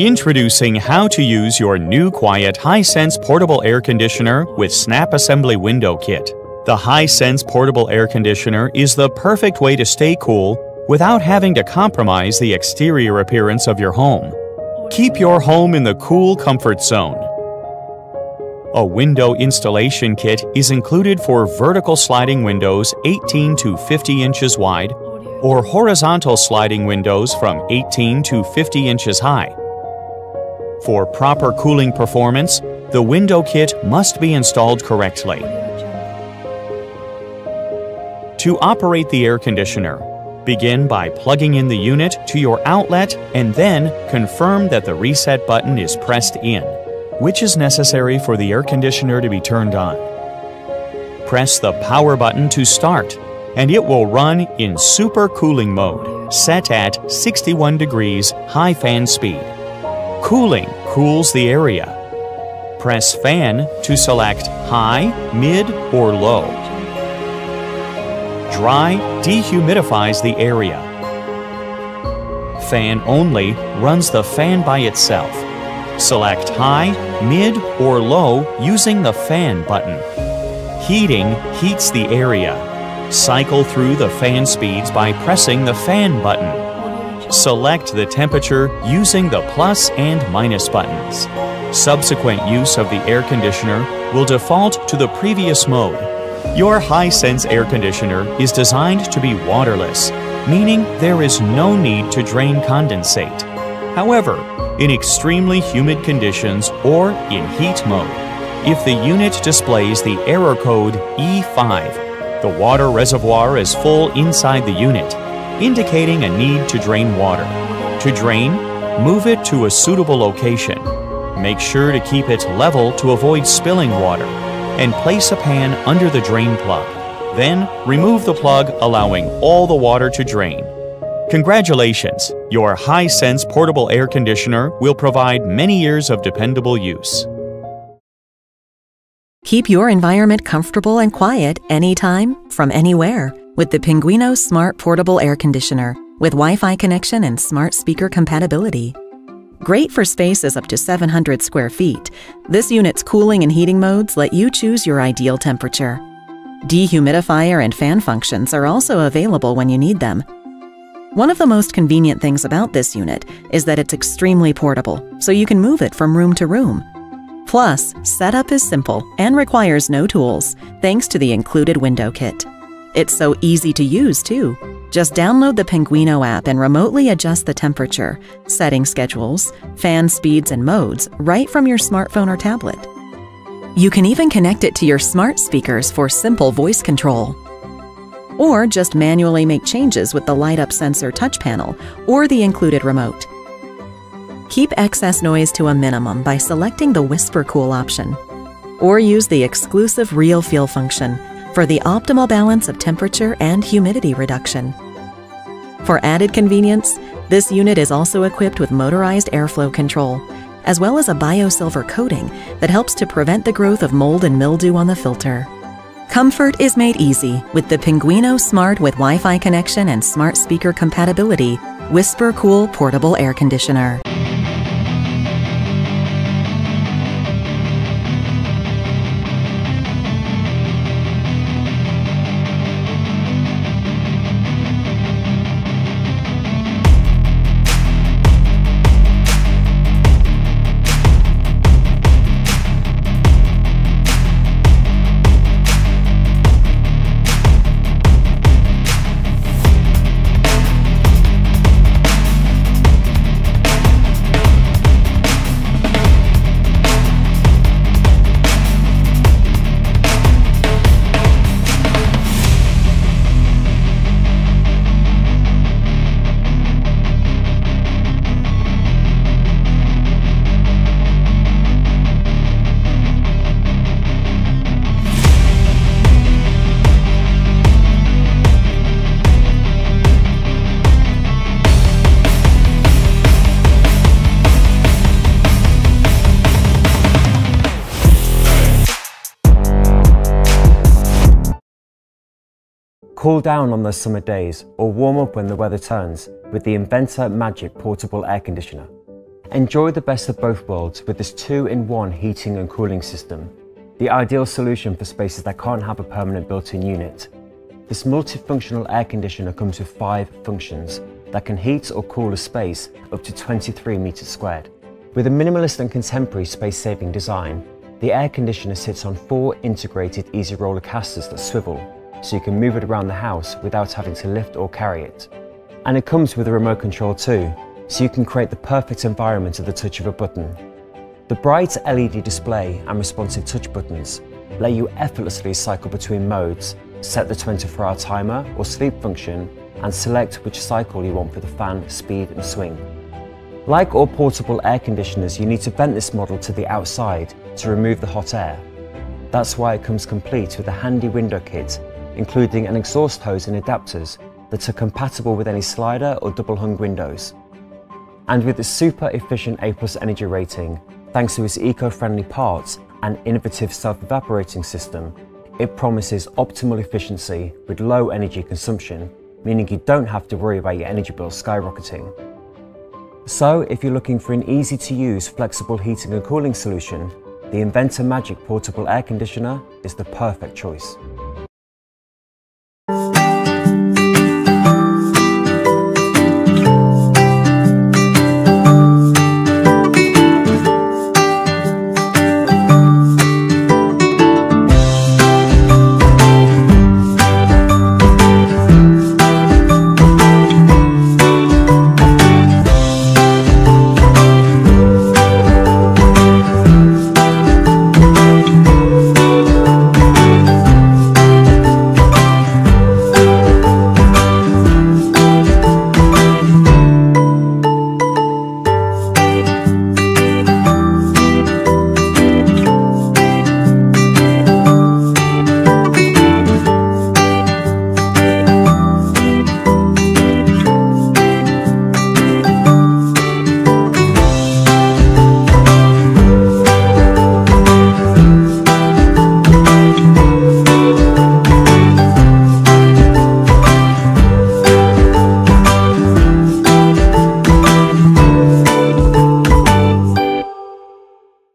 Introducing how to use your new quiet Hisense portable air conditioner with snap assembly window kit. The Hisense portable air conditioner is the perfect way to stay cool without having to compromise the exterior appearance of your home. Keep your home in the cool comfort zone. A window installation kit is included for vertical sliding windows 18 to 50 inches wide or horizontal sliding windows from 18 to 50 inches high. For proper cooling performance, the window kit must be installed correctly. To operate the air conditioner, begin by plugging in the unit to your outlet and then confirm that the reset button is pressed in, which is necessary for the air conditioner to be turned on. Press the power button to start, and it will run in super cooling mode, set at 61 degrees high fan speed. Cooling cools the area. Press Fan to select High, Mid, or Low. Dry dehumidifies the area. Fan Only runs the fan by itself. Select High, Mid, or Low using the Fan button. Heating heats the area. Cycle through the fan speeds by pressing the Fan button. Select the temperature using the plus and minus buttons. Subsequent use of the air conditioner will default to the previous mode. Your Hisense air conditioner is designed to be waterless, meaning there is no need to drain condensate. However, in extremely humid conditions or in heat mode, if the unit displays the error code E5, the water reservoir is full inside the unit indicating a need to drain water. To drain, move it to a suitable location. Make sure to keep it level to avoid spilling water, and place a pan under the drain plug. Then, remove the plug, allowing all the water to drain. Congratulations! Your Hisense portable air conditioner will provide many years of dependable use. Keep your environment comfortable and quiet anytime, from anywhere with the Pinguino Smart Portable Air Conditioner with Wi-Fi connection and smart speaker compatibility. Great for spaces up to 700 square feet, this unit's cooling and heating modes let you choose your ideal temperature. Dehumidifier and fan functions are also available when you need them. One of the most convenient things about this unit is that it's extremely portable, so you can move it from room to room. Plus, setup is simple and requires no tools, thanks to the included window kit. It's so easy to use, too. Just download the Pinguino app and remotely adjust the temperature, setting schedules, fan speeds, and modes right from your smartphone or tablet. You can even connect it to your smart speakers for simple voice control. Or just manually make changes with the light up sensor touch panel or the included remote. Keep excess noise to a minimum by selecting the Whisper Cool option. Or use the exclusive Real Feel function for the optimal balance of temperature and humidity reduction. For added convenience, this unit is also equipped with motorized airflow control, as well as a biosilver coating that helps to prevent the growth of mold and mildew on the filter. Comfort is made easy with the Pinguino Smart with Wi-Fi connection and smart speaker compatibility Whisper Cool Portable Air Conditioner. Cool down on those summer days or warm up when the weather turns with the Inventor Magic Portable Air Conditioner. Enjoy the best of both worlds with this two-in-one heating and cooling system, the ideal solution for spaces that can't have a permanent built-in unit. This multifunctional air conditioner comes with five functions that can heat or cool a space up to 23 metres squared. With a minimalist and contemporary space-saving design, the air conditioner sits on four integrated easy roller casters that swivel, so you can move it around the house without having to lift or carry it. And it comes with a remote control too, so you can create the perfect environment at the touch of a button. The bright LED display and responsive touch buttons let you effortlessly cycle between modes, set the 24 hour timer or sleep function, and select which cycle you want for the fan, speed and swing. Like all portable air conditioners, you need to vent this model to the outside to remove the hot air. That's why it comes complete with a handy window kit, including an exhaust hose and adapters that are compatible with any slider or double hung windows. And with its super efficient A plus energy rating, thanks to its eco-friendly parts and innovative self-evaporating system, it promises optimal efficiency with low energy consumption, meaning you don't have to worry about your energy bill skyrocketing. So if you're looking for an easy to use flexible heating and cooling solution, the Inventor Magic Portable Air Conditioner is the perfect choice.